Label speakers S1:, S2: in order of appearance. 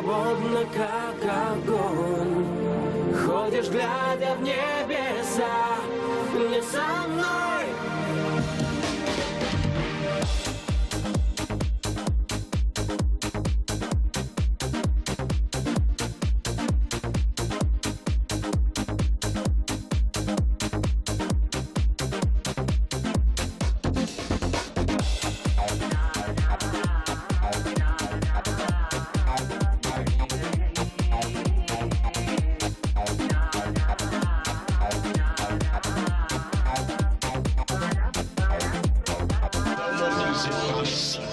S1: свободно, как огонь. Ходишь, глядя в небеса, не со мной. house.